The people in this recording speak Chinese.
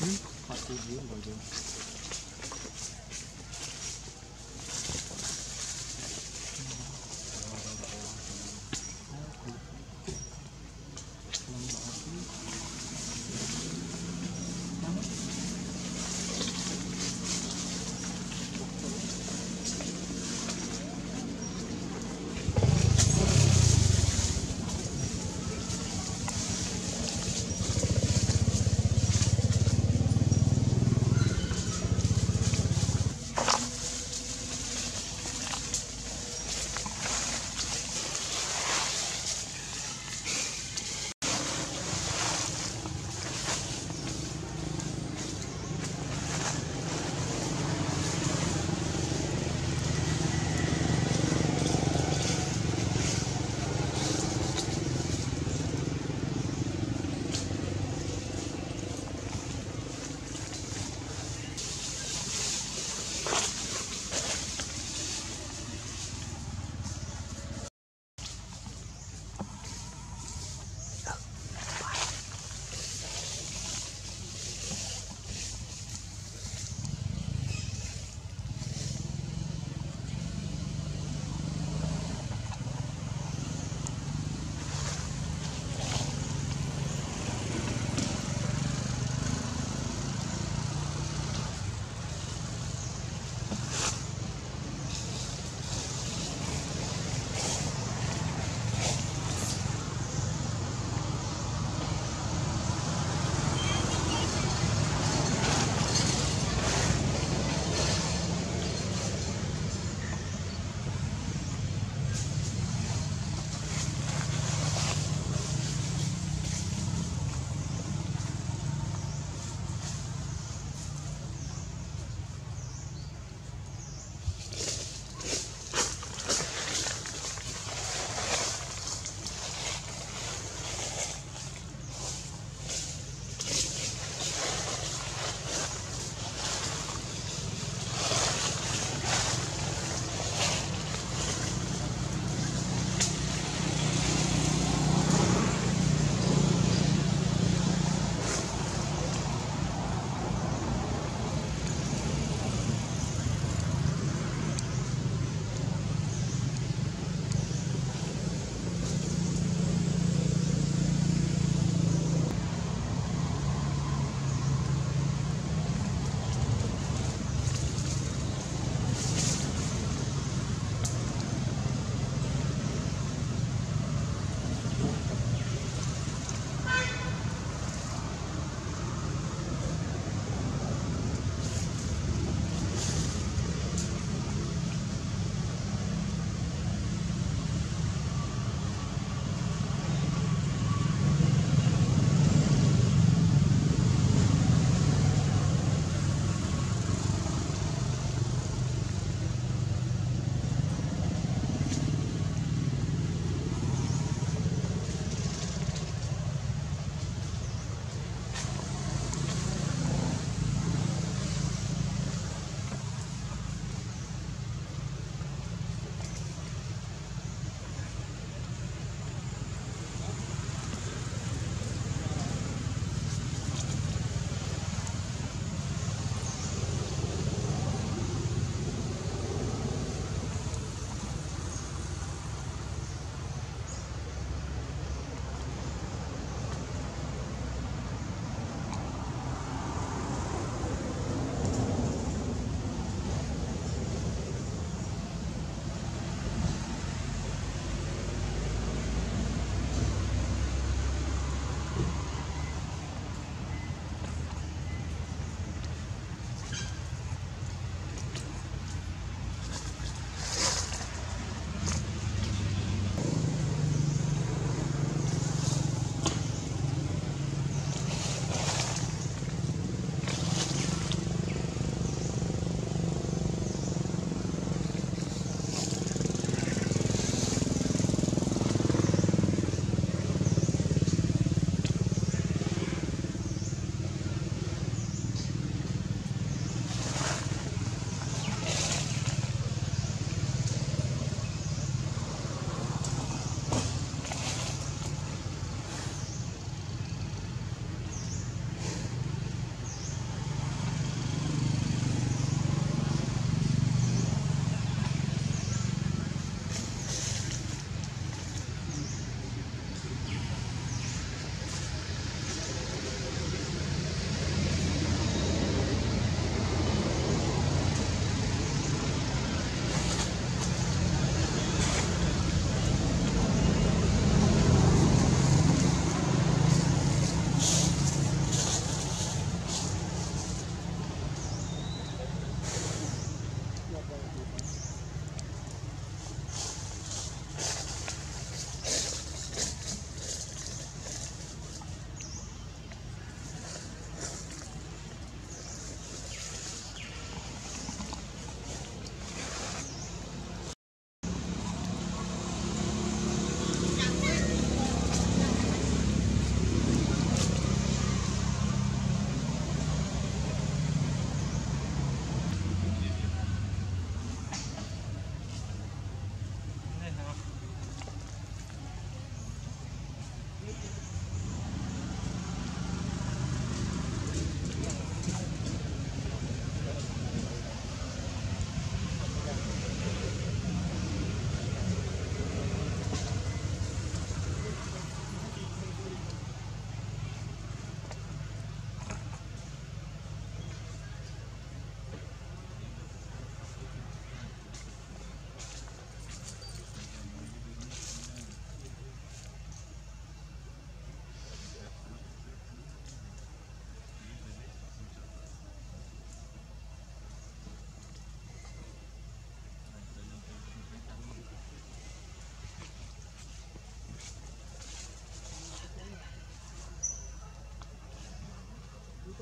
嗯，好吃的什么的。